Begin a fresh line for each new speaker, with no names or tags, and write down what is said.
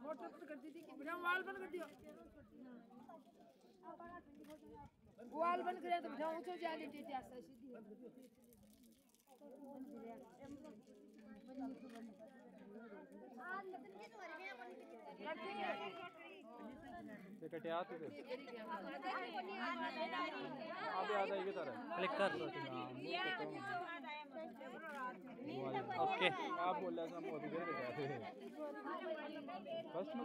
Motor पर कर दी। थी बढ़िया वाल बंद कर दिया वाल बंद करे तो बढ़िया ऊंचो जा लेती थी आस्ता सीधी
ते ते तारा
क्लिक कर लो
ओके आप बोल रहे हैं हम थे फ़र्स्ट में